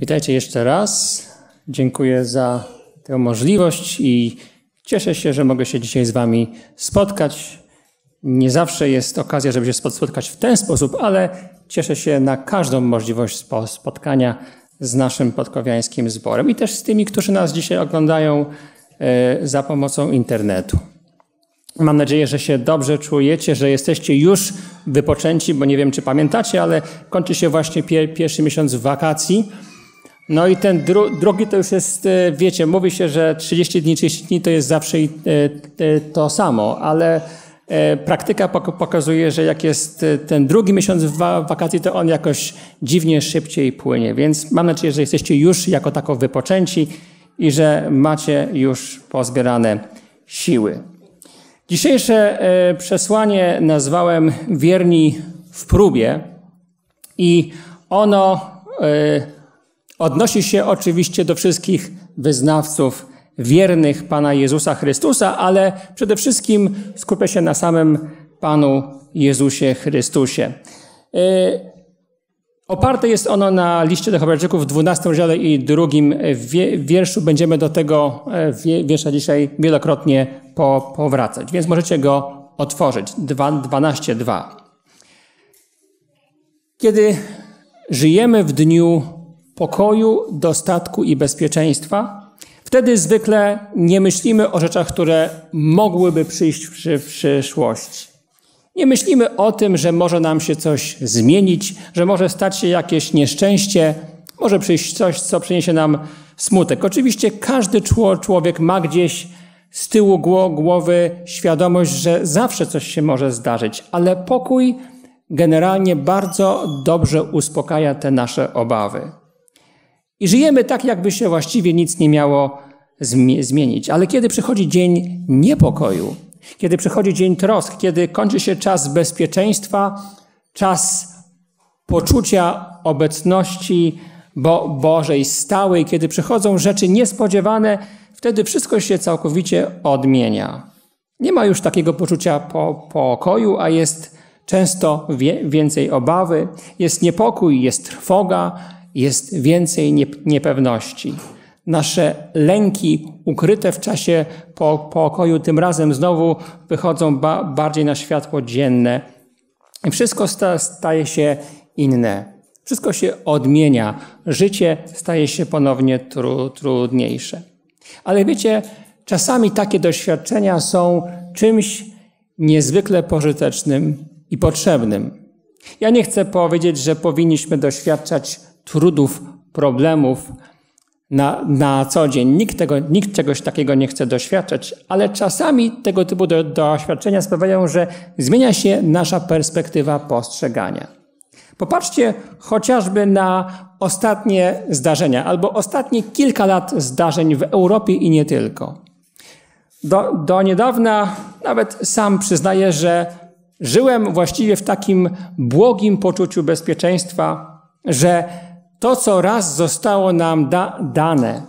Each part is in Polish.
Witajcie jeszcze raz. Dziękuję za tę możliwość i cieszę się, że mogę się dzisiaj z Wami spotkać. Nie zawsze jest okazja, żeby się spotkać w ten sposób, ale cieszę się na każdą możliwość spotkania z naszym podkowiańskim zborem i też z tymi, którzy nas dzisiaj oglądają e, za pomocą internetu. Mam nadzieję, że się dobrze czujecie, że jesteście już wypoczęci, bo nie wiem, czy pamiętacie, ale kończy się właśnie pierwszy miesiąc wakacji. No i ten dru drugi to już jest, e, wiecie, mówi się, że 30 dni, 30 dni to jest zawsze e, to samo, ale e, praktyka pokazuje, że jak jest ten drugi miesiąc wakacji, to on jakoś dziwnie szybciej płynie. Więc mam nadzieję, że jesteście już jako tako wypoczęci i że macie już pozbierane siły. Dzisiejsze przesłanie nazwałem Wierni w próbie i ono Odnosi się oczywiście do wszystkich wyznawców wiernych Pana Jezusa Chrystusa, ale przede wszystkim skupia się na samym Panu Jezusie Chrystusie. Y, oparte jest ono na liście do Hebrajczyków w 12 rozdziale i drugim wierszu. Będziemy do tego e, wiersza dzisiaj wielokrotnie powracać, więc możecie go otworzyć. 12.2. Kiedy żyjemy w dniu pokoju, dostatku i bezpieczeństwa, wtedy zwykle nie myślimy o rzeczach, które mogłyby przyjść w przyszłości. Nie myślimy o tym, że może nam się coś zmienić, że może stać się jakieś nieszczęście, może przyjść coś, co przyniesie nam smutek. Oczywiście każdy człowiek ma gdzieś z tyłu głowy świadomość, że zawsze coś się może zdarzyć, ale pokój generalnie bardzo dobrze uspokaja te nasze obawy. I żyjemy tak, jakby się właściwie nic nie miało zmienić. Ale kiedy przychodzi dzień niepokoju, kiedy przychodzi dzień trosk, kiedy kończy się czas bezpieczeństwa, czas poczucia obecności Bo Bożej stałej, kiedy przychodzą rzeczy niespodziewane, wtedy wszystko się całkowicie odmienia. Nie ma już takiego poczucia po, pokoju, a jest często wie, więcej obawy, jest niepokój, jest trwoga, jest więcej niepewności. Nasze lęki ukryte w czasie pokoju tym razem znowu wychodzą ba bardziej na światło dzienne. Wszystko sta staje się inne. Wszystko się odmienia. Życie staje się ponownie tru trudniejsze. Ale wiecie, czasami takie doświadczenia są czymś niezwykle pożytecznym i potrzebnym. Ja nie chcę powiedzieć, że powinniśmy doświadczać trudów, problemów na, na co dzień. Nikt, tego, nikt czegoś takiego nie chce doświadczać, ale czasami tego typu do, doświadczenia sprawiają, że zmienia się nasza perspektywa postrzegania. Popatrzcie chociażby na ostatnie zdarzenia, albo ostatnie kilka lat zdarzeń w Europie i nie tylko. Do, do niedawna nawet sam przyznaję, że żyłem właściwie w takim błogim poczuciu bezpieczeństwa, że to, co raz zostało nam da dane,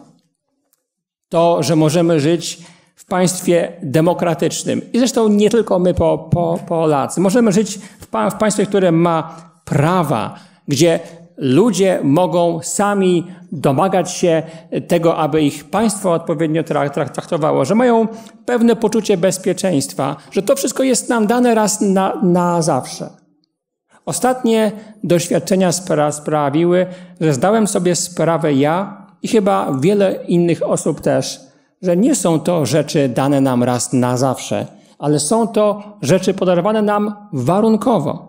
to, że możemy żyć w państwie demokratycznym. I zresztą nie tylko my, po, po, Polacy. Możemy żyć w, pa w państwie, które ma prawa, gdzie ludzie mogą sami domagać się tego, aby ich państwo odpowiednio traktowało, że mają pewne poczucie bezpieczeństwa, że to wszystko jest nam dane raz na, na zawsze. Ostatnie doświadczenia sprawiły, że zdałem sobie sprawę ja i chyba wiele innych osób też, że nie są to rzeczy dane nam raz na zawsze, ale są to rzeczy podarowane nam warunkowo.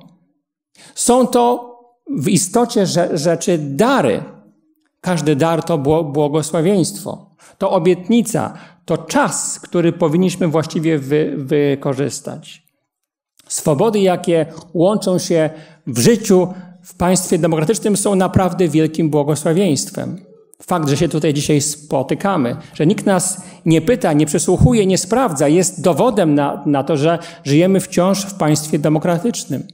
Są to w istocie rzeczy dary. Każdy dar to błogosławieństwo, to obietnica, to czas, który powinniśmy właściwie wy, wykorzystać. Swobody, jakie łączą się w życiu w państwie demokratycznym, są naprawdę wielkim błogosławieństwem. Fakt, że się tutaj dzisiaj spotykamy, że nikt nas nie pyta, nie przesłuchuje, nie sprawdza, jest dowodem na, na to, że żyjemy wciąż w państwie demokratycznym,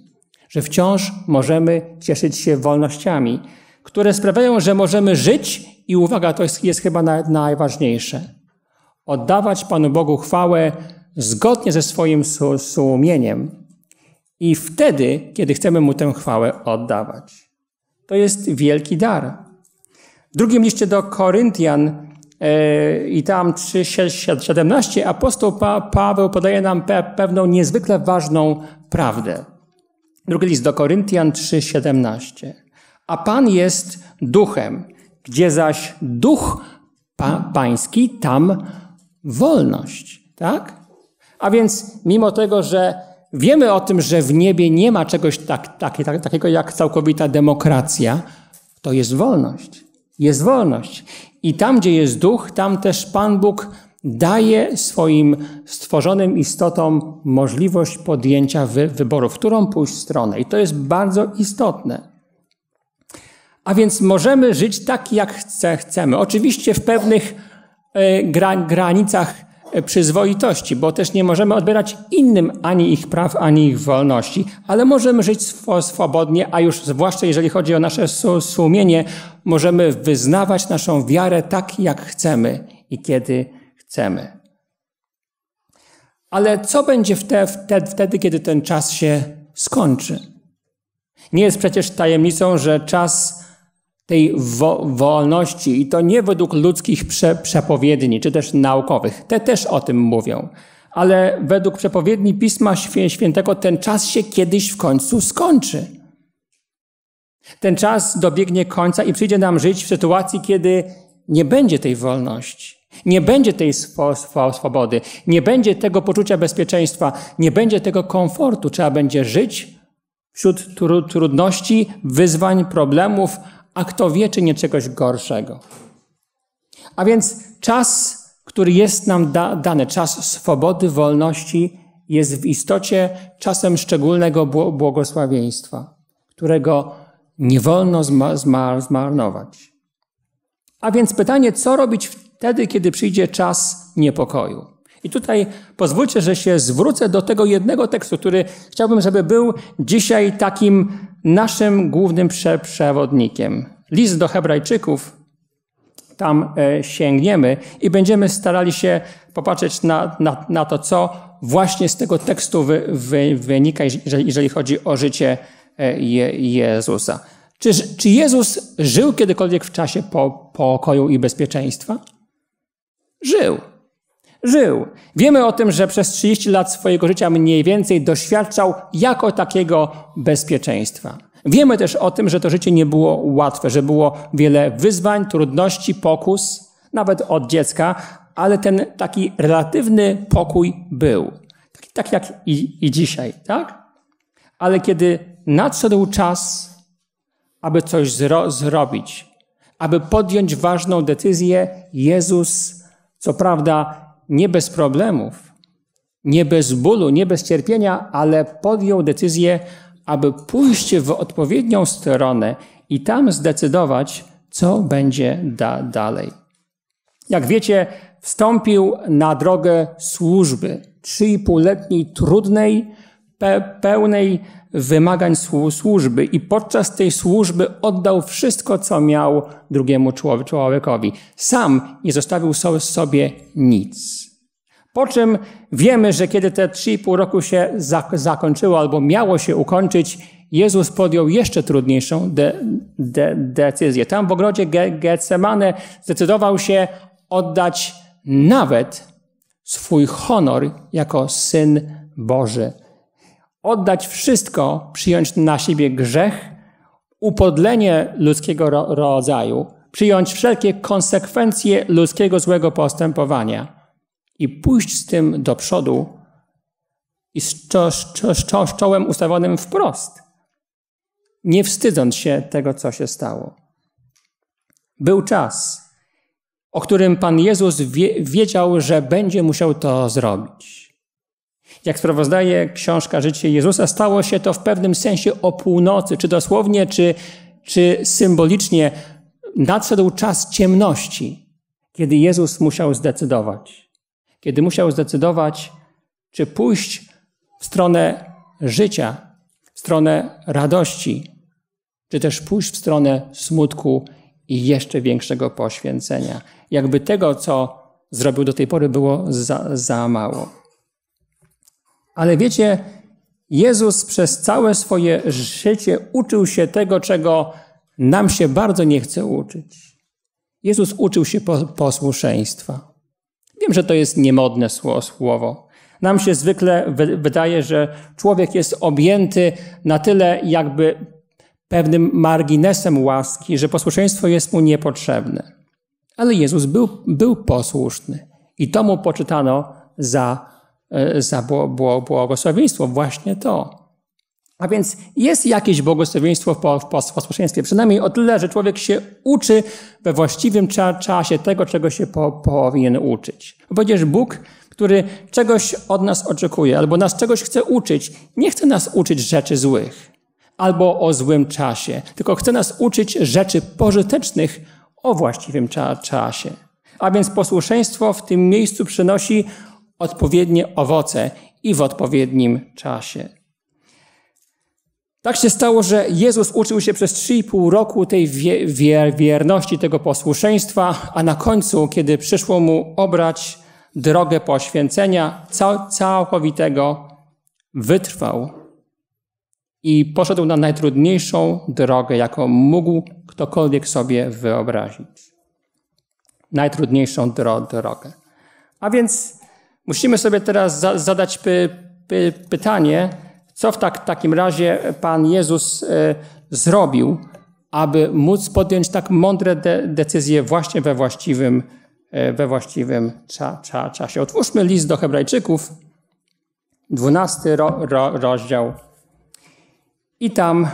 że wciąż możemy cieszyć się wolnościami, które sprawiają, że możemy żyć i uwaga, to jest, jest chyba na, najważniejsze. Oddawać Panu Bogu chwałę zgodnie ze swoim sumieniem, i wtedy, kiedy chcemy Mu tę chwałę oddawać. To jest wielki dar. drugim liście do Koryntian yy, i tam 3:17 apostoł pa, Paweł podaje nam pe, pewną niezwykle ważną prawdę. Drugi list do Koryntian 3:17. A Pan jest duchem, gdzie zaś duch pa, pański, tam wolność, tak? A więc mimo tego, że wiemy o tym, że w niebie nie ma czegoś tak, tak, tak, takiego jak całkowita demokracja, to jest wolność. Jest wolność. I tam, gdzie jest duch, tam też Pan Bóg daje swoim stworzonym istotom możliwość podjęcia wy, wyboru, w którą pójść stronę. I to jest bardzo istotne. A więc możemy żyć tak, jak chce, chcemy. Oczywiście w pewnych e, gra, granicach przyzwoitości, bo też nie możemy odbierać innym ani ich praw, ani ich wolności, ale możemy żyć swobodnie, a już zwłaszcza jeżeli chodzi o nasze sumienie, możemy wyznawać naszą wiarę tak, jak chcemy i kiedy chcemy. Ale co będzie wtedy, kiedy ten czas się skończy? Nie jest przecież tajemnicą, że czas tej wo wolności i to nie według ludzkich prze przepowiedni czy też naukowych. Te też o tym mówią. Ale według przepowiedni Pisma Świętego ten czas się kiedyś w końcu skończy. Ten czas dobiegnie końca i przyjdzie nam żyć w sytuacji, kiedy nie będzie tej wolności, nie będzie tej swobody, nie będzie tego poczucia bezpieczeństwa, nie będzie tego komfortu. Trzeba będzie żyć wśród trudności, wyzwań, problemów, a kto wie, czy nie czegoś gorszego. A więc czas, który jest nam da, dany, czas swobody, wolności, jest w istocie czasem szczególnego błogosławieństwa, którego nie wolno zmarnować. A więc pytanie, co robić wtedy, kiedy przyjdzie czas niepokoju? I tutaj pozwólcie, że się zwrócę do tego jednego tekstu, który chciałbym, żeby był dzisiaj takim naszym głównym prze przewodnikiem. List do Hebrajczyków, tam e, sięgniemy i będziemy starali się popatrzeć na, na, na to, co właśnie z tego tekstu wy, wy, wynika, jeżeli, jeżeli, chodzi o życie e, Je, Jezusa. Czy, czy Jezus żył kiedykolwiek w czasie po, pokoju i bezpieczeństwa? Żył. Żył. Wiemy o tym, że przez 30 lat swojego życia mniej więcej doświadczał jako takiego bezpieczeństwa. Wiemy też o tym, że to życie nie było łatwe, że było wiele wyzwań, trudności, pokus, nawet od dziecka, ale ten taki relatywny pokój był. Tak jak i, i dzisiaj, tak? Ale kiedy nadszedł czas, aby coś zro zrobić, aby podjąć ważną decyzję, Jezus, co prawda nie bez problemów, nie bez bólu, nie bez cierpienia, ale podjął decyzję, aby pójść w odpowiednią stronę i tam zdecydować, co będzie da dalej. Jak wiecie, wstąpił na drogę służby, trzy i półletniej trudnej, pe pełnej wymagań służby i podczas tej służby oddał wszystko, co miał drugiemu człowiekowi. Sam nie zostawił sobie nic. Po czym wiemy, że kiedy te 3,5 roku się zakończyło albo miało się ukończyć, Jezus podjął jeszcze trudniejszą de, de, decyzję. Tam w ogrodzie Getsemane zdecydował się oddać nawet swój honor jako syn Boży. Oddać wszystko, przyjąć na siebie grzech, upodlenie ludzkiego rodzaju, przyjąć wszelkie konsekwencje ludzkiego złego postępowania i pójść z tym do przodu i z, czo, czo, czo, czołem ustawionym wprost, nie wstydząc się tego, co się stało. Był czas, o którym Pan Jezus wie, wiedział, że będzie musiał to zrobić. Jak sprawozdaje książka Życie Jezusa, stało się to w pewnym sensie o północy, czy dosłownie, czy, czy symbolicznie. Nadszedł czas ciemności, kiedy Jezus musiał zdecydować kiedy musiał zdecydować, czy pójść w stronę życia, w stronę radości, czy też pójść w stronę smutku i jeszcze większego poświęcenia. Jakby tego, co zrobił do tej pory, było za, za mało. Ale wiecie, Jezus przez całe swoje życie uczył się tego, czego nam się bardzo nie chce uczyć. Jezus uczył się posłuszeństwa. Wiem, że to jest niemodne słowo. Nam się zwykle wydaje, że człowiek jest objęty na tyle jakby pewnym marginesem łaski, że posłuszeństwo jest mu niepotrzebne. Ale Jezus był, był posłuszny i to mu poczytano za, za błogosławieństwo, właśnie to. A więc jest jakieś błogosławieństwo w posłuszeństwie, przynajmniej o tyle, że człowiek się uczy we właściwym czasie tego, czego się po, powinien uczyć. Przecież Bóg, który czegoś od nas oczekuje, albo nas czegoś chce uczyć, nie chce nas uczyć rzeczy złych, albo o złym czasie, tylko chce nas uczyć rzeczy pożytecznych o właściwym cza czasie. A więc posłuszeństwo w tym miejscu przynosi odpowiednie owoce i w odpowiednim czasie. Tak się stało, że Jezus uczył się przez 3,5 roku tej wierności, tego posłuszeństwa, a na końcu, kiedy przyszło mu obrać drogę poświęcenia całkowitego, wytrwał i poszedł na najtrudniejszą drogę, jaką mógł ktokolwiek sobie wyobrazić. Najtrudniejszą dro drogę. A więc musimy sobie teraz za zadać py py pytanie, co w tak, takim razie Pan Jezus e, zrobił, aby móc podjąć tak mądre de decyzje właśnie we właściwym, e, we właściwym cza cza czasie? Otwórzmy list do Hebrajczyków, 12 ro ro rozdział. I tam,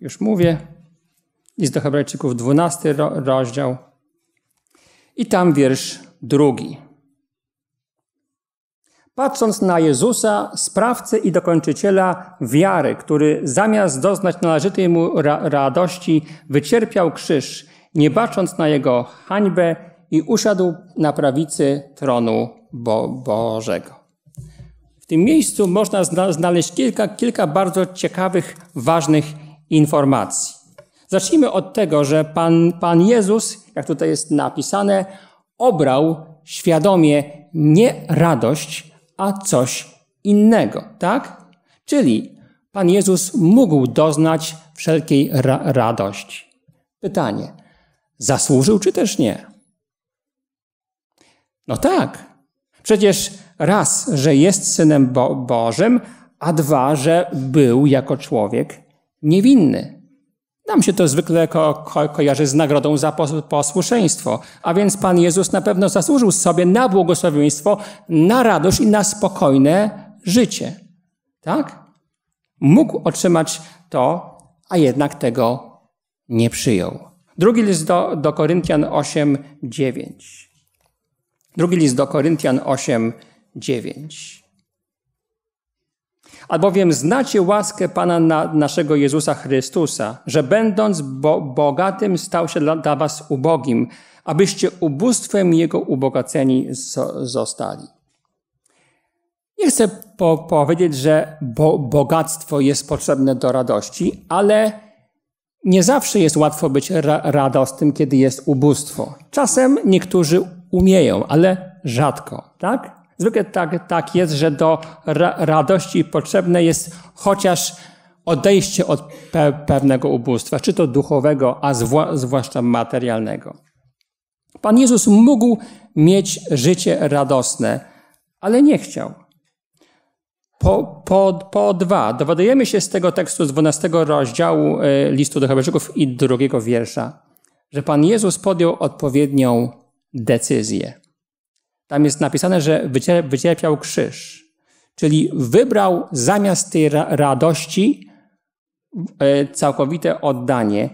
już mówię, list do Hebrajczyków, 12 ro rozdział. I tam wiersz drugi. Patrząc na Jezusa, sprawcę i dokończyciela wiary, który zamiast doznać należytej mu ra radości, wycierpiał krzyż, nie bacząc na jego hańbę i usiadł na prawicy tronu Bo Bożego. W tym miejscu można znaleźć kilka, kilka bardzo ciekawych, ważnych informacji. Zacznijmy od tego, że Pan, Pan Jezus, jak tutaj jest napisane, obrał świadomie nie radość, a coś innego, tak? Czyli Pan Jezus mógł doznać wszelkiej ra radości. Pytanie, zasłużył czy też nie? No tak. Przecież raz, że jest synem Bo Bożym, a dwa, że był jako człowiek niewinny. Nam się to zwykle ko ko kojarzy z nagrodą za posłuszeństwo, a więc Pan Jezus na pewno zasłużył sobie na błogosławieństwo, na radość i na spokojne życie. Tak? Mógł otrzymać to, a jednak tego nie przyjął. Drugi list do, do Koryntian 8, 9. Drugi list do Koryntian 8, 9. Albowiem znacie łaskę Pana na, naszego Jezusa Chrystusa, że będąc bo, bogatym stał się dla, dla was ubogim, abyście ubóstwem Jego ubogaceni zostali. Nie chcę po, powiedzieć, że bo, bogactwo jest potrzebne do radości, ale nie zawsze jest łatwo być ra, radosnym, kiedy jest ubóstwo. Czasem niektórzy umieją, ale rzadko, tak? Zwykle tak, tak jest, że do ra radości potrzebne jest chociaż odejście od pe pewnego ubóstwa, czy to duchowego, a zwłaszcza materialnego. Pan Jezus mógł mieć życie radosne, ale nie chciał. Po, po, po dwa, dowiadujemy się z tego tekstu z 12 rozdziału e, listu do Hebrajczyków i drugiego wiersza, że Pan Jezus podjął odpowiednią decyzję. Tam jest napisane, że wycierpiał krzyż, czyli wybrał zamiast tej radości e, całkowite oddanie,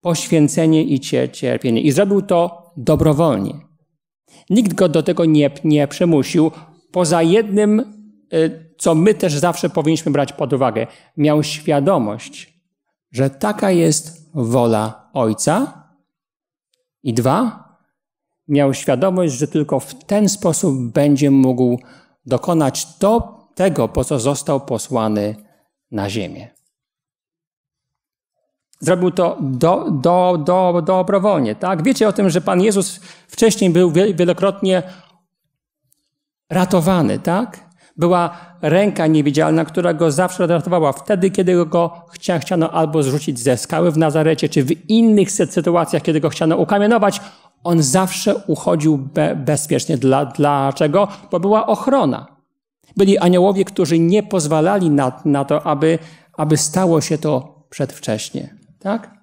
poświęcenie i cierpienie. I zrobił to dobrowolnie. Nikt go do tego nie, nie przymusił, poza jednym, e, co my też zawsze powinniśmy brać pod uwagę. Miał świadomość, że taka jest wola Ojca. I dwa, miał świadomość, że tylko w ten sposób będzie mógł dokonać to, tego, po co został posłany na ziemię. Zrobił to do, do, do, dobrowolnie. Tak? Wiecie o tym, że Pan Jezus wcześniej był wielokrotnie ratowany, tak? Była ręka niewidzialna, która go zawsze ratowała. Wtedy, kiedy go chcia, chciano albo zrzucić ze skały w Nazarecie, czy w innych sytuacjach, kiedy go chciano ukamienować, on zawsze uchodził be bezpiecznie. Dla, dlaczego? Bo była ochrona. Byli aniołowie, którzy nie pozwalali na, na to, aby, aby stało się to przedwcześnie. Tak?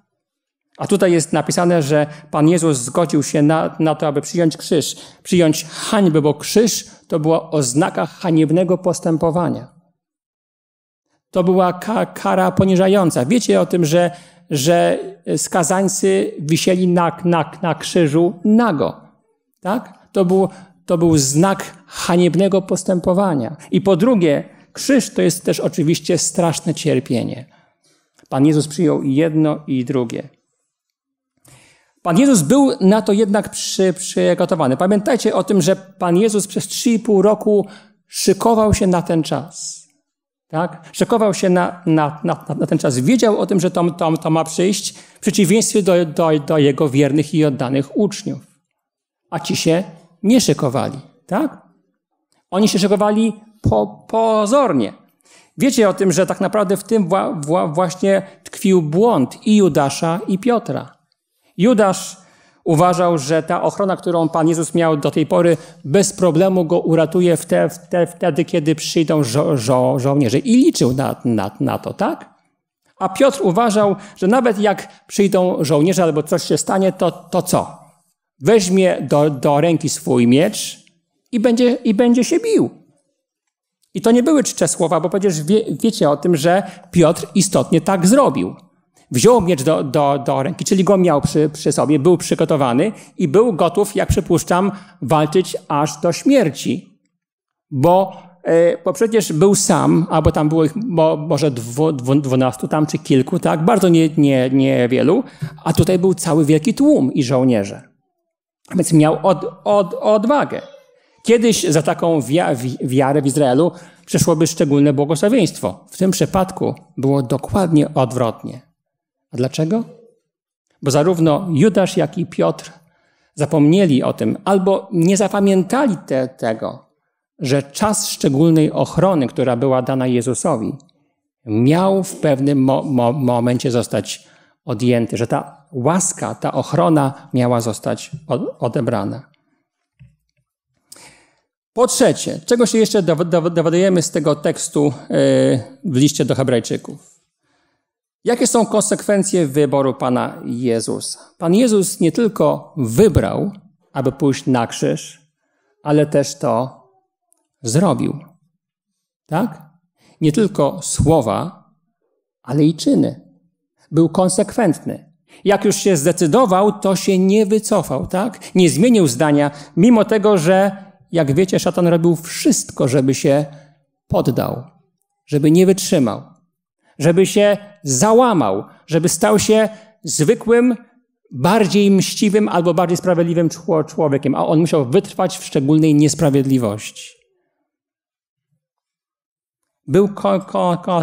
A tutaj jest napisane, że Pan Jezus zgodził się na, na to, aby przyjąć krzyż, przyjąć hańbę, bo krzyż to była oznaka haniebnego postępowania. To była ka kara poniżająca. Wiecie o tym, że, że skazańcy wisieli na, na, na krzyżu nago. Tak? To był, to był znak haniebnego postępowania. I po drugie, krzyż to jest też oczywiście straszne cierpienie. Pan Jezus przyjął jedno i drugie. Pan Jezus był na to jednak przy, przygotowany. Pamiętajcie o tym, że Pan Jezus przez 3,5 roku szykował się na ten czas. Tak? Szykował się na, na, na, na ten czas. Wiedział o tym, że to, to, to ma przyjść w przeciwieństwie do, do, do jego wiernych i oddanych uczniów. A ci się nie szykowali. Tak? Oni się szykowali po, pozornie. Wiecie o tym, że tak naprawdę w tym wła, wła, właśnie tkwił błąd i Judasza, i Piotra. Judasz uważał, że ta ochrona, którą Pan Jezus miał do tej pory, bez problemu go uratuje wtedy, kiedy przyjdą żo żo żołnierze. I liczył na, na, na to, tak? A Piotr uważał, że nawet jak przyjdą żołnierze albo coś się stanie, to, to co? Weźmie do, do ręki swój miecz i będzie, i będzie się bił. I to nie były czcze słowa, bo przecież wie, wiecie o tym, że Piotr istotnie tak zrobił wziął miecz do, do, do ręki, czyli go miał przy, przy sobie, był przygotowany i był gotów, jak przypuszczam, walczyć aż do śmierci. Bo, e, bo przecież był sam, albo tam było ich bo, może dwu, dwu, dwunastu tam, czy kilku, tak? Bardzo nie, nie, niewielu. A tutaj był cały wielki tłum i żołnierze. Więc miał od, od, odwagę. Kiedyś za taką wiarę w Izraelu przeszłoby szczególne błogosławieństwo. W tym przypadku było dokładnie odwrotnie. A dlaczego? Bo zarówno Judasz, jak i Piotr zapomnieli o tym, albo nie zapamiętali te, tego, że czas szczególnej ochrony, która była dana Jezusowi, miał w pewnym mo mo momencie zostać odjęty, że ta łaska, ta ochrona miała zostać odebrana. Po trzecie, czego się jeszcze dowiadujemy z tego tekstu yy, w liście do Hebrajczyków? Jakie są konsekwencje wyboru Pana Jezusa? Pan Jezus nie tylko wybrał, aby pójść na krzyż, ale też to zrobił. Tak? Nie tylko słowa, ale i czyny. Był konsekwentny. Jak już się zdecydował, to się nie wycofał, tak? Nie zmienił zdania, mimo tego, że, jak wiecie, szatan robił wszystko, żeby się poddał, żeby nie wytrzymał żeby się załamał, żeby stał się zwykłym, bardziej mściwym albo bardziej sprawiedliwym człowiekiem, a on musiał wytrwać w szczególnej niesprawiedliwości. Był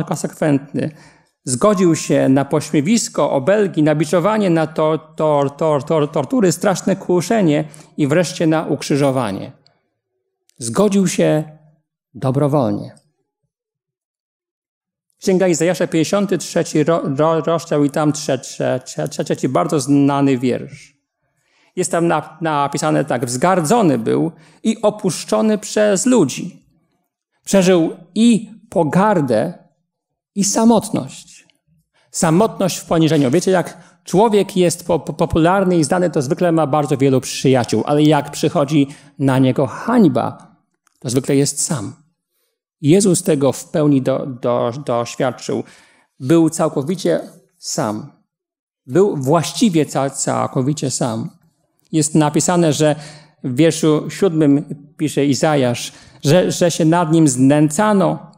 konsekwentny. Zgodził się na pośmiewisko, obelgi, na biczowanie, na to, to, to, to, tortury, straszne kłuszenie i wreszcie na ukrzyżowanie. Zgodził się dobrowolnie. Księga Izajasza, 53 rozdział i tam trzeci, bardzo znany wiersz. Jest tam napisane tak, wzgardzony był i opuszczony przez ludzi. Przeżył i pogardę, i samotność. Samotność w poniżeniu. Wiecie, jak człowiek jest popularny i znany, to zwykle ma bardzo wielu przyjaciół, ale jak przychodzi na niego hańba, to zwykle jest sam. Jezus tego w pełni do, do, doświadczył. Był całkowicie sam. Był właściwie całkowicie sam. Jest napisane, że w wierszu siódmym pisze Izajasz, że, że się nad nim znęcano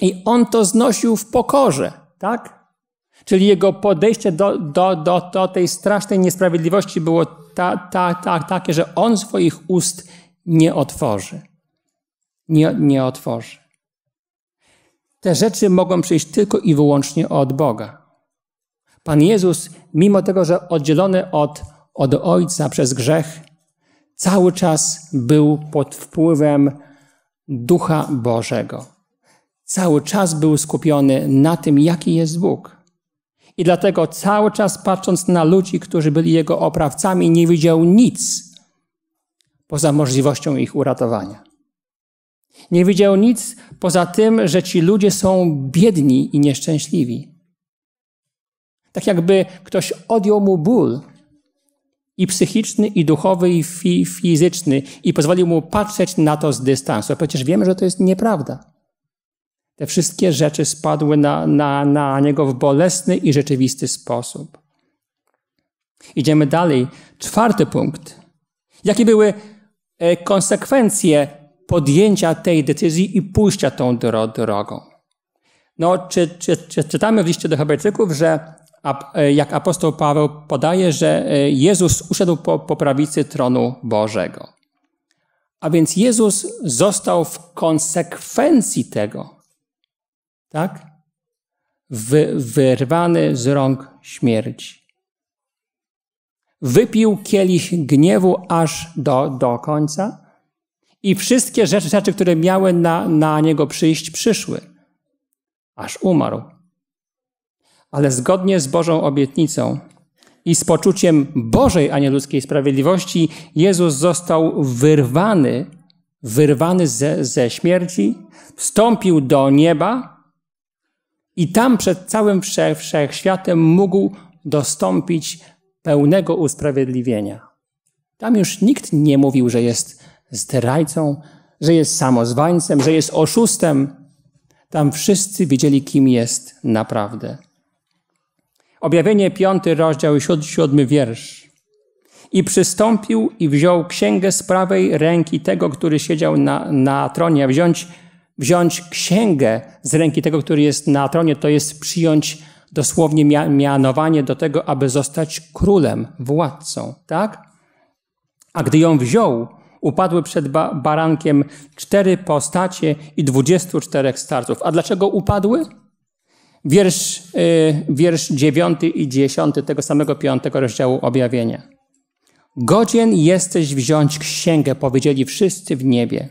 i on to znosił w pokorze, tak? Czyli jego podejście do, do, do, do tej strasznej niesprawiedliwości było ta, ta, ta, takie, że on swoich ust nie otworzy. Nie, nie otworzy. Te rzeczy mogą przyjść tylko i wyłącznie od Boga. Pan Jezus, mimo tego, że oddzielony od, od Ojca przez grzech, cały czas był pod wpływem Ducha Bożego. Cały czas był skupiony na tym, jaki jest Bóg. I dlatego cały czas patrząc na ludzi, którzy byli jego oprawcami, nie widział nic poza możliwością ich uratowania. Nie widział nic poza tym, że ci ludzie są biedni i nieszczęśliwi. Tak jakby ktoś odjął mu ból i psychiczny, i duchowy, i fi fizyczny i pozwolił mu patrzeć na to z dystansu. A przecież wiemy, że to jest nieprawda. Te wszystkie rzeczy spadły na, na, na niego w bolesny i rzeczywisty sposób. Idziemy dalej. Czwarty punkt. Jakie były e, konsekwencje podjęcia tej decyzji i pójścia tą drogą? No, czy, czy, czy, czytamy w liście do Hebrajczyków, że e, jak apostoł Paweł podaje, że e, Jezus usiadł po, po prawicy tronu Bożego. A więc Jezus został w konsekwencji tego tak? Wy, wyrwany z rąk śmierci. Wypił kielich gniewu aż do, do końca i wszystkie rzeczy, rzeczy które miały na, na niego przyjść, przyszły, aż umarł. Ale zgodnie z Bożą obietnicą i z poczuciem Bożej, a nie ludzkiej sprawiedliwości, Jezus został wyrwany, wyrwany ze, ze śmierci, wstąpił do nieba i tam przed całym wszechświatem mógł dostąpić pełnego usprawiedliwienia. Tam już nikt nie mówił, że jest zdrajcą, że jest samozwańcem, że jest oszustem. Tam wszyscy wiedzieli, kim jest naprawdę. Objawienie piąty rozdział, siódmy wiersz. I przystąpił i wziął księgę z prawej ręki tego, który siedział na, na tronie, wziąć wziąć księgę z ręki tego, który jest na tronie, to jest przyjąć dosłownie mianowanie do tego, aby zostać królem, władcą, tak? A gdy ją wziął, upadły przed ba barankiem cztery postacie i dwudziestu czterech starców. A dlaczego upadły? Wiersz, yy, wiersz dziewiąty i dziesiąty tego samego piątego rozdziału objawienia. Godzien jesteś wziąć księgę, powiedzieli wszyscy w niebie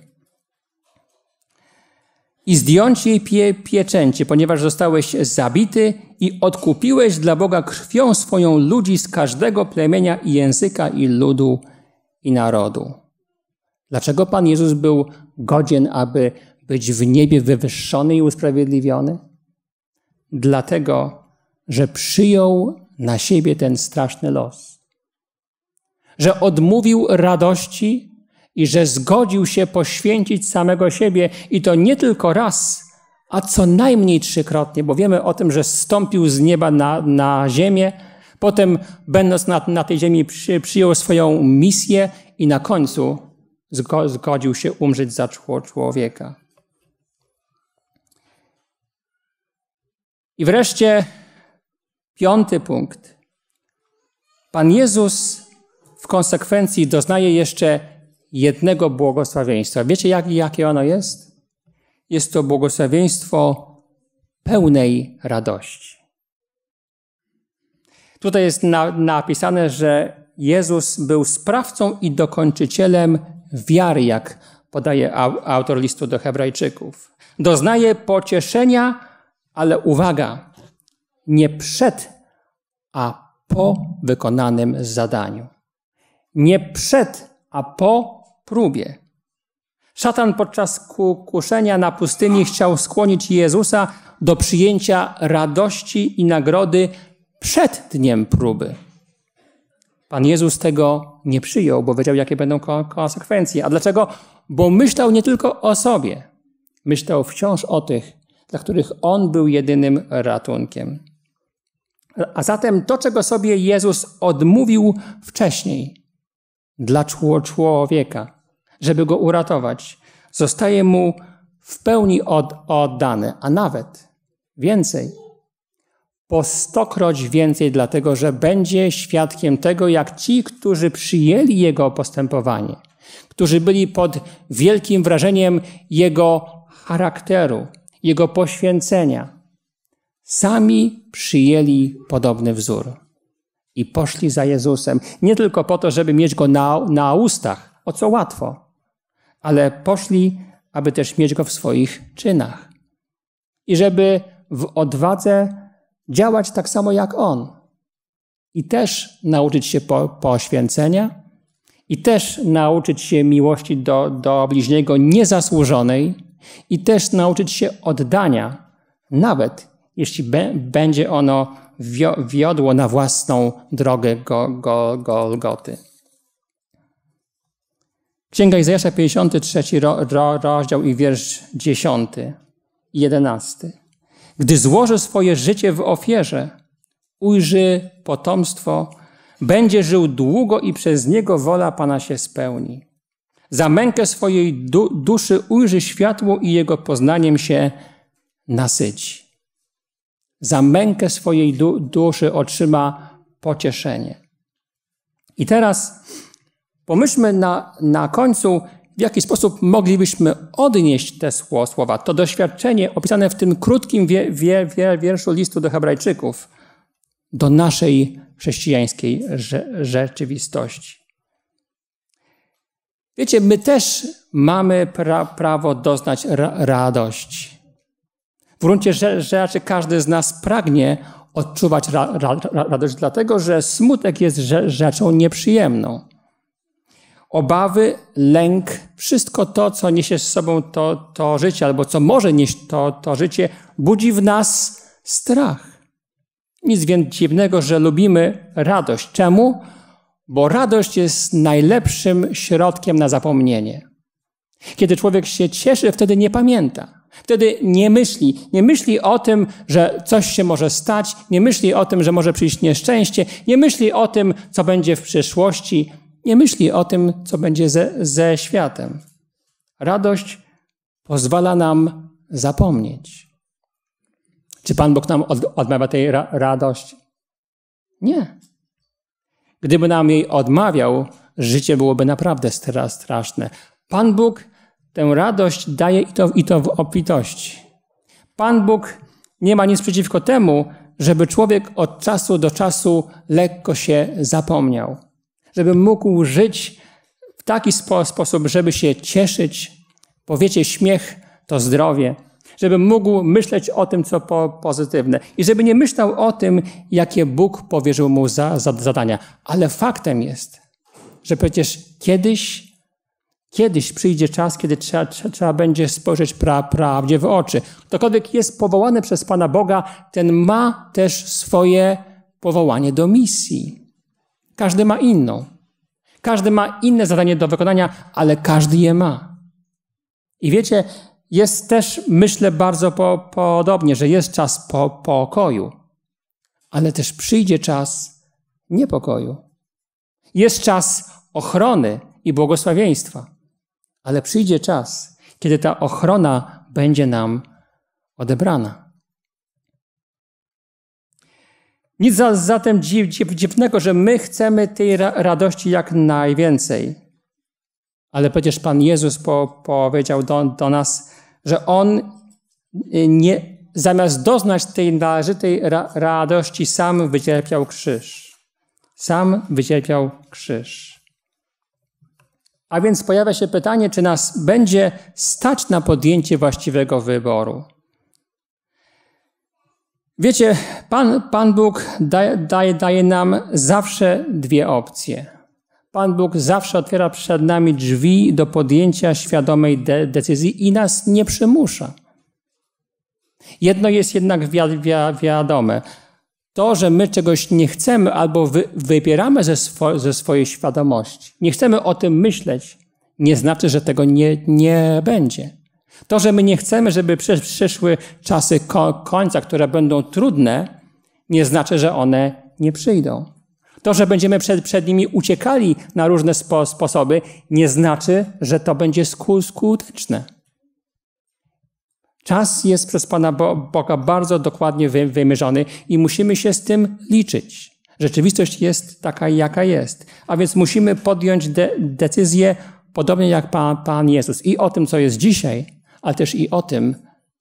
i zdjąć jej pie, pieczęcie, ponieważ zostałeś zabity i odkupiłeś dla Boga krwią swoją ludzi z każdego plemienia i języka i ludu i narodu. Dlaczego Pan Jezus był godzien, aby być w niebie wywyższony i usprawiedliwiony? Dlatego, że przyjął na siebie ten straszny los. Że odmówił radości i że zgodził się poświęcić samego siebie i to nie tylko raz, a co najmniej trzykrotnie, bo wiemy o tym, że stąpił z nieba na, na ziemię, potem będąc na, na tej ziemi przy, przyjął swoją misję i na końcu zgodził się umrzeć za człowieka. I wreszcie piąty punkt. Pan Jezus w konsekwencji doznaje jeszcze jednego błogosławieństwa. Wiecie, jak, jakie ono jest? Jest to błogosławieństwo pełnej radości. Tutaj jest na, napisane, że Jezus był sprawcą i dokończycielem wiary, jak podaje autor listu do Hebrajczyków. Doznaje pocieszenia, ale uwaga, nie przed, a po wykonanym zadaniu. Nie przed, a po próbie. Szatan podczas kuszenia na pustyni chciał skłonić Jezusa do przyjęcia radości i nagrody przed dniem próby. Pan Jezus tego nie przyjął, bo wiedział, jakie będą konsekwencje. A dlaczego? Bo myślał nie tylko o sobie, myślał wciąż o tych, dla których On był jedynym ratunkiem. A zatem to, czego sobie Jezus odmówił wcześniej, dla człowieka, żeby go uratować, zostaje mu w pełni od, oddane, a nawet więcej. Po stokroć więcej, dlatego że będzie świadkiem tego, jak ci, którzy przyjęli jego postępowanie, którzy byli pod wielkim wrażeniem jego charakteru, jego poświęcenia, sami przyjęli podobny wzór i poszli za Jezusem. Nie tylko po to, żeby mieć go na, na ustach, o co łatwo, ale poszli aby też mieć go w swoich czynach. I żeby w odwadze działać tak samo jak on. I też nauczyć się po, poświęcenia, i też nauczyć się miłości do, do bliźniego niezasłużonej, i też nauczyć się oddania, nawet jeśli be, będzie ono wiodło na własną drogę go, go, Golgoty. Księga Izajasza 53, ro, ro, rozdział i wiersz 10 i 11. Gdy złoży swoje życie w ofierze, ujrzy potomstwo, będzie żył długo i przez niego wola Pana się spełni. Za mękę swojej du duszy ujrzy światło i jego poznaniem się nasyci. Za mękę swojej du duszy otrzyma pocieszenie. I teraz pomyślmy na, na końcu, w jaki sposób moglibyśmy odnieść te słowa, to doświadczenie opisane w tym krótkim wie, wie, wie, wierszu listu do Hebrajczyków, do naszej chrześcijańskiej rzeczywistości. Wiecie, my też mamy pra prawo doznać ra radości. W gruncie rzeczy każdy z nas pragnie odczuwać ra ra radość, dlatego że smutek jest rzeczą nieprzyjemną. Obawy, lęk, wszystko to, co niesie z sobą to, to życie, albo co może nieść to, to życie, budzi w nas strach. Nic więc dziwnego, że lubimy radość. Czemu? Bo radość jest najlepszym środkiem na zapomnienie. Kiedy człowiek się cieszy, wtedy nie pamięta. Wtedy nie myśli. Nie myśli o tym, że coś się może stać, nie myśli o tym, że może przyjść nieszczęście, nie myśli o tym, co będzie w przyszłości, nie myśli o tym, co będzie ze, ze światem. Radość pozwala nam zapomnieć. Czy Pan Bóg nam odmawia tej ra radości? Nie. Gdyby nam jej odmawiał, życie byłoby naprawdę straszne. Pan Bóg tę radość daje i to, i to w obfitości. Pan Bóg nie ma nic przeciwko temu, żeby człowiek od czasu do czasu lekko się zapomniał. Żeby mógł żyć w taki spo sposób, żeby się cieszyć. Powiecie, śmiech to zdrowie żeby mógł myśleć o tym, co po, pozytywne i żeby nie myślał o tym, jakie Bóg powierzył mu za, za zadania. Ale faktem jest, że przecież kiedyś, kiedyś przyjdzie czas, kiedy trzeba, trzeba będzie spojrzeć pra, prawdzie w oczy. Ktokolwiek jest powołany przez Pana Boga, ten ma też swoje powołanie do misji. Każdy ma inną. Każdy ma inne zadanie do wykonania, ale każdy je ma. I wiecie, jest też, myślę, bardzo po, podobnie, że jest czas po, pokoju, ale też przyjdzie czas niepokoju. Jest czas ochrony i błogosławieństwa, ale przyjdzie czas, kiedy ta ochrona będzie nam odebrana. Nic zatem dziwnego, że my chcemy tej radości jak najwięcej. Ale przecież Pan Jezus po, powiedział do, do nas, że on y, nie, zamiast doznać tej należytej ra radości, sam wycierpiał krzyż. Sam wycierpiał krzyż. A więc pojawia się pytanie, czy nas będzie stać na podjęcie właściwego wyboru. Wiecie, Pan, Pan Bóg daje, daje, daje nam zawsze dwie opcje. Pan Bóg zawsze otwiera przed nami drzwi do podjęcia świadomej de decyzji i nas nie przymusza. Jedno jest jednak wi wi wiadome. To, że my czegoś nie chcemy albo wy wybieramy ze, swo ze swojej świadomości, nie chcemy o tym myśleć, nie znaczy, że tego nie, nie będzie. To, że my nie chcemy, żeby przyszły czasy ko końca, które będą trudne, nie znaczy, że one nie przyjdą. To, że będziemy przed, przed nimi uciekali na różne spo, sposoby, nie znaczy, że to będzie skuteczne. Czas jest przez Pana Boga bardzo dokładnie wymierzony i musimy się z tym liczyć. Rzeczywistość jest taka, jaka jest. A więc musimy podjąć de decyzję podobnie jak Pan Jezus i o tym, co jest dzisiaj, ale też i o tym,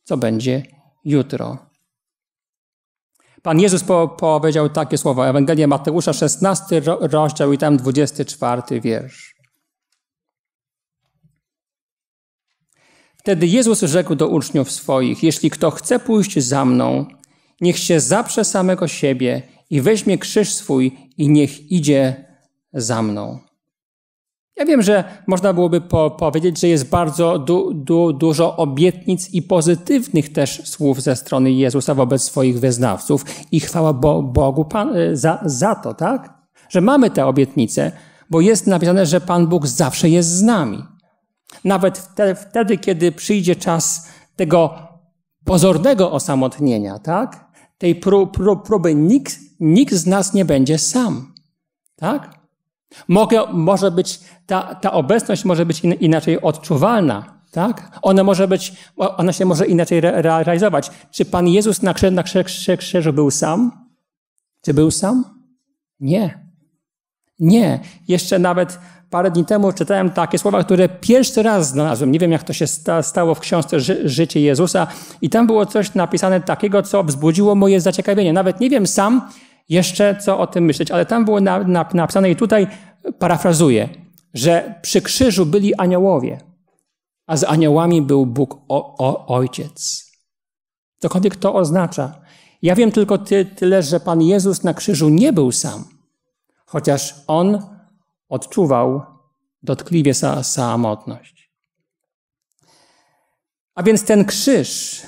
co będzie jutro. Pan Jezus po, powiedział takie słowa, Ewangelia Mateusza, 16 rozdział i tam 24 wiersz. Wtedy Jezus rzekł do uczniów swoich: Jeśli kto chce pójść za mną, niech się zaprze samego siebie i weźmie krzyż swój i niech idzie za mną. Ja wiem, że można byłoby po powiedzieć, że jest bardzo du du dużo obietnic i pozytywnych też słów ze strony Jezusa wobec swoich wyznawców i chwała Bo Bogu Pan, e, za, za to, tak? Że mamy te obietnice, bo jest napisane, że Pan Bóg zawsze jest z nami. Nawet wtedy, kiedy przyjdzie czas tego pozornego osamotnienia, tak? Tej pró pró próby, nikt, nikt z nas nie będzie sam, tak? Mogę, może być, ta, ta obecność może być in, inaczej odczuwalna, tak? Ona może być, ona się może inaczej re, realizować. Czy Pan Jezus na, krzyż, na krzyż, krzyżu był sam? Czy był sam? Nie. Nie. Jeszcze nawet parę dni temu czytałem takie słowa, które pierwszy raz znalazłem. Nie wiem, jak to się stało w książce Ży Życie Jezusa. I tam było coś napisane takiego, co wzbudziło moje zaciekawienie. Nawet nie wiem sam, jeszcze co o tym myśleć, ale tam było na, na, napisane i tutaj parafrazuję, że przy krzyżu byli aniołowie, a z aniołami był Bóg o, o, Ojciec. Cokolwiek to oznacza. Ja wiem tylko ty, tyle, że Pan Jezus na krzyżu nie był sam, chociaż On odczuwał dotkliwie sa, samotność. A więc ten krzyż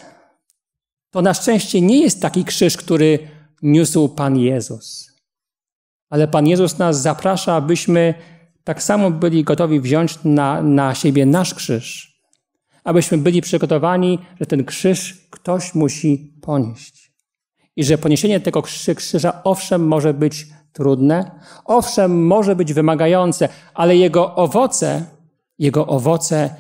to na szczęście nie jest taki krzyż, który niósł Pan Jezus. Ale Pan Jezus nas zaprasza, abyśmy tak samo byli gotowi wziąć na, na siebie nasz krzyż. Abyśmy byli przygotowani, że ten krzyż ktoś musi ponieść. I że poniesienie tego krzyża owszem może być trudne, owszem może być wymagające, ale jego owoce, jego owoce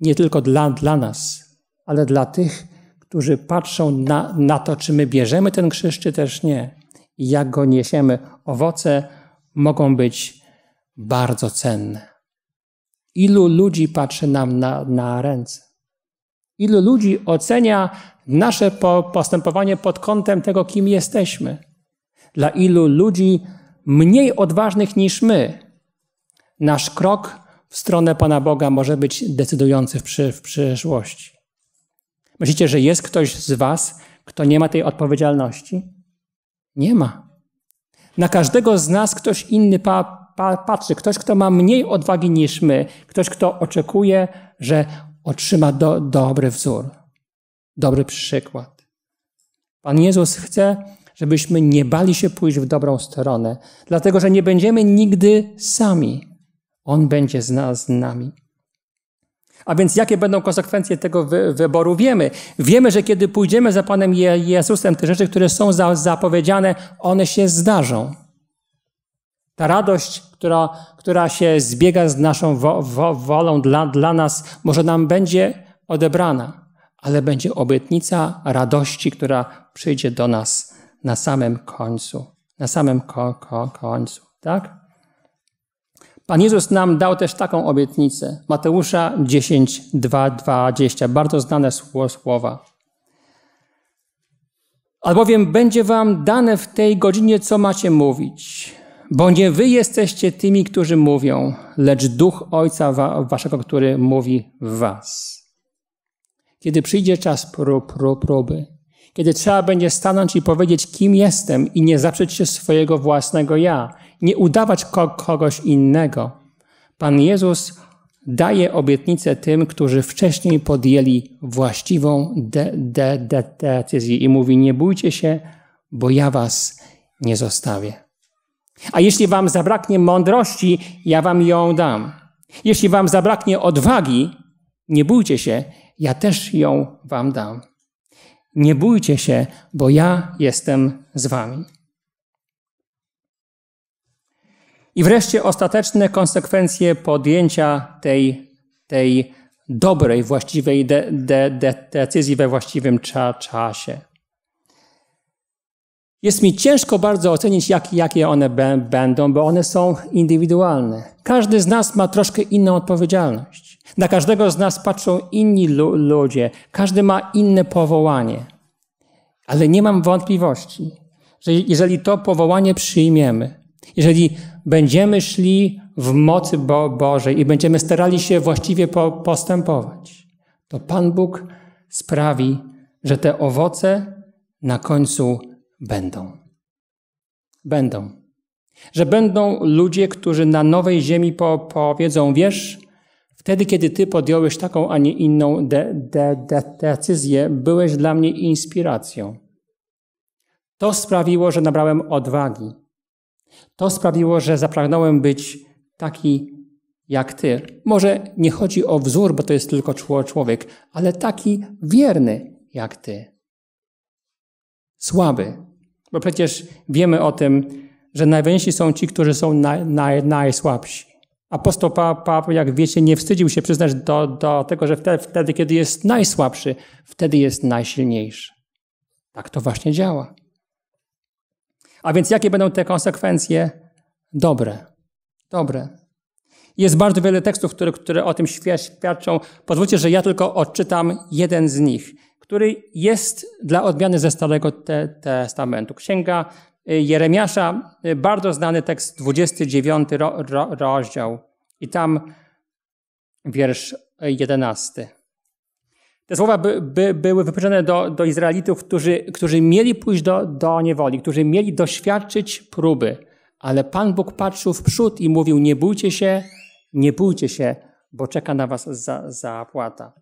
nie tylko dla, dla nas, ale dla tych, którzy patrzą na, na to, czy my bierzemy ten krzyż, czy też nie. I jak go niesiemy, owoce mogą być bardzo cenne. Ilu ludzi patrzy nam na, na ręce? Ilu ludzi ocenia nasze postępowanie pod kątem tego, kim jesteśmy? Dla ilu ludzi mniej odważnych niż my, nasz krok w stronę Pana Boga może być decydujący w, przy, w przyszłości. Myślicie, że jest ktoś z Was, kto nie ma tej odpowiedzialności? Nie ma. Na każdego z nas ktoś inny pa, pa, patrzy, ktoś, kto ma mniej odwagi niż my, ktoś, kto oczekuje, że otrzyma do, dobry wzór, dobry przykład. Pan Jezus chce, żebyśmy nie bali się pójść w dobrą stronę, dlatego że nie będziemy nigdy sami. On będzie z nas z nami. A więc jakie będą konsekwencje tego wy wyboru? Wiemy. Wiemy, że kiedy pójdziemy za Panem Je Jezusem, te rzeczy, które są za zapowiedziane, one się zdarzą. Ta radość, która, która się zbiega z naszą wo wo wolą dla, dla nas, może nam będzie odebrana, ale będzie obietnica radości, która przyjdzie do nas na samym końcu. Na samym ko ko końcu, tak? Pan Jezus nam dał też taką obietnicę. Mateusza 10, 2, 20. Bardzo znane słowa. Albowiem będzie wam dane w tej godzinie, co macie mówić. Bo nie wy jesteście tymi, którzy mówią, lecz duch Ojca waszego, który mówi w was. Kiedy przyjdzie czas prób, prób, próby, kiedy trzeba będzie stanąć i powiedzieć, kim jestem i nie zaprzeć się swojego własnego ja, nie udawać kogoś innego. Pan Jezus daje obietnicę tym, którzy wcześniej podjęli właściwą de de de decyzję i mówi: Nie bójcie się, bo ja was nie zostawię. A jeśli wam zabraknie mądrości, ja wam ją dam. Jeśli wam zabraknie odwagi, nie bójcie się, ja też ją wam dam. Nie bójcie się, bo ja jestem z wami. I wreszcie ostateczne konsekwencje podjęcia tej, tej dobrej, właściwej de, de, de, decyzji we właściwym cza, czasie. Jest mi ciężko bardzo ocenić, jak, jakie one będą, bo one są indywidualne. Każdy z nas ma troszkę inną odpowiedzialność. Na każdego z nas patrzą inni lu ludzie, każdy ma inne powołanie. Ale nie mam wątpliwości, że jeżeli to powołanie przyjmiemy, jeżeli będziemy szli w mocy Bo Bożej i będziemy starali się właściwie po postępować, to Pan Bóg sprawi, że te owoce na końcu będą. Będą. Że będą ludzie, którzy na nowej ziemi po, powiedzą, wiesz, wtedy, kiedy ty podjąłeś taką, a nie inną de, de, de, decyzję, byłeś dla mnie inspiracją. To sprawiło, że nabrałem odwagi. To sprawiło, że zapragnąłem być taki jak ty. Może nie chodzi o wzór, bo to jest tylko człowiek, ale taki wierny jak ty. Słaby. Bo przecież wiemy o tym, że najwięksi są ci, którzy są naj, naj, najsłabsi. Apostoł Paweł, jak wiecie, nie wstydził się przyznać do, do tego, że wtedy, wtedy, kiedy jest najsłabszy, wtedy jest najsilniejszy. Tak to właśnie działa. A więc jakie będą te konsekwencje? Dobre. Dobre. Jest bardzo wiele tekstów, które, które o tym świadczą. Pozwólcie, że ja tylko odczytam jeden z nich, który jest dla odmiany ze Starego Testamentu. Księga y, Jeremiasza, y, bardzo znany tekst, 29 ro, ro, rozdział. I tam wiersz 11. Te słowa by, by, były wypowiedziane do, do Izraelitów, którzy, którzy mieli pójść do, do niewoli, którzy mieli doświadczyć próby. Ale Pan Bóg patrzył w przód i mówił: Nie bójcie się, nie bójcie się, bo czeka na was za, zapłata.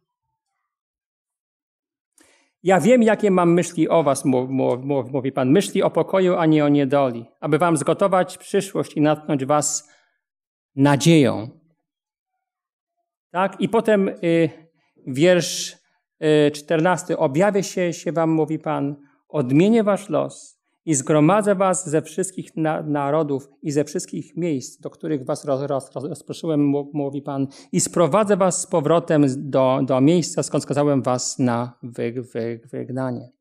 Ja wiem, jakie mam myśli o was, mówi Pan. Myśli o pokoju, a nie o niedoli, aby wam zgotować przyszłość i natknąć was nadzieją. Tak? I potem y, wiersz 14. Objawię się, się wam, mówi Pan, odmienię wasz los i zgromadzę was ze wszystkich na narodów i ze wszystkich miejsc, do których was roz, roz, rozproszyłem, mówi Pan, i sprowadzę was z powrotem do, do miejsca, skąd skazałem was na wy, wy, wygnanie.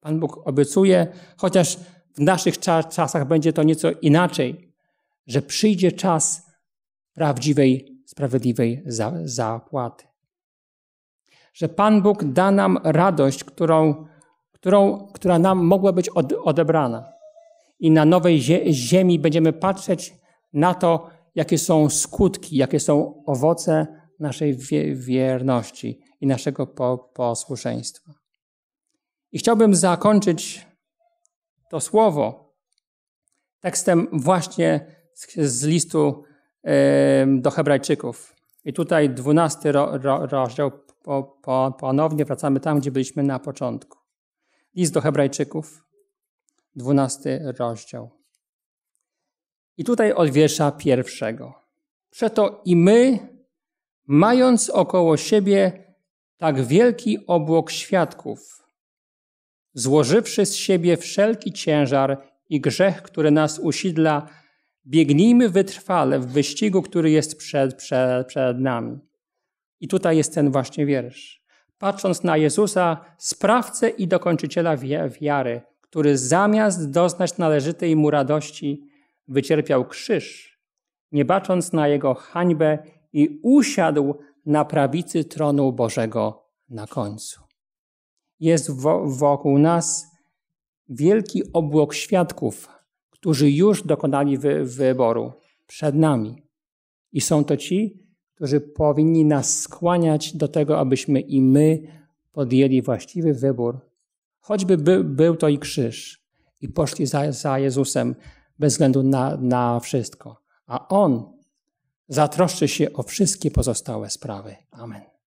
Pan Bóg obiecuje, chociaż w naszych czasach będzie to nieco inaczej, że przyjdzie czas prawdziwej, sprawiedliwej za, zapłaty. Że Pan Bóg da nam radość, którą którą, która nam mogła być odebrana. I na nowej ziemi będziemy patrzeć na to, jakie są skutki, jakie są owoce naszej wierności i naszego posłuszeństwa. I chciałbym zakończyć to słowo tekstem właśnie z listu do Hebrajczyków. I tutaj dwunasty rozdział, ponownie wracamy tam, gdzie byliśmy na początku. List do Hebrajczyków, dwunasty rozdział. I tutaj od wiersza pierwszego. Przeto i my, mając około siebie tak wielki obłok świadków, złożywszy z siebie wszelki ciężar i grzech, który nas usidla, biegnijmy wytrwale w wyścigu, który jest przed, przed, przed nami. I tutaj jest ten właśnie wiersz patrząc na Jezusa, sprawcę i dokończyciela wiary, który zamiast doznać należytej mu radości, wycierpiał krzyż, nie bacząc na jego hańbę i usiadł na prawicy tronu Bożego na końcu. Jest wokół nas wielki obłok świadków, którzy już dokonali wy wyboru przed nami. I są to ci, którzy powinni nas skłaniać do tego, abyśmy i my podjęli właściwy wybór, choćby by, był to i krzyż, i poszli za, za Jezusem bez względu na, na wszystko. A On zatroszczy się o wszystkie pozostałe sprawy. Amen.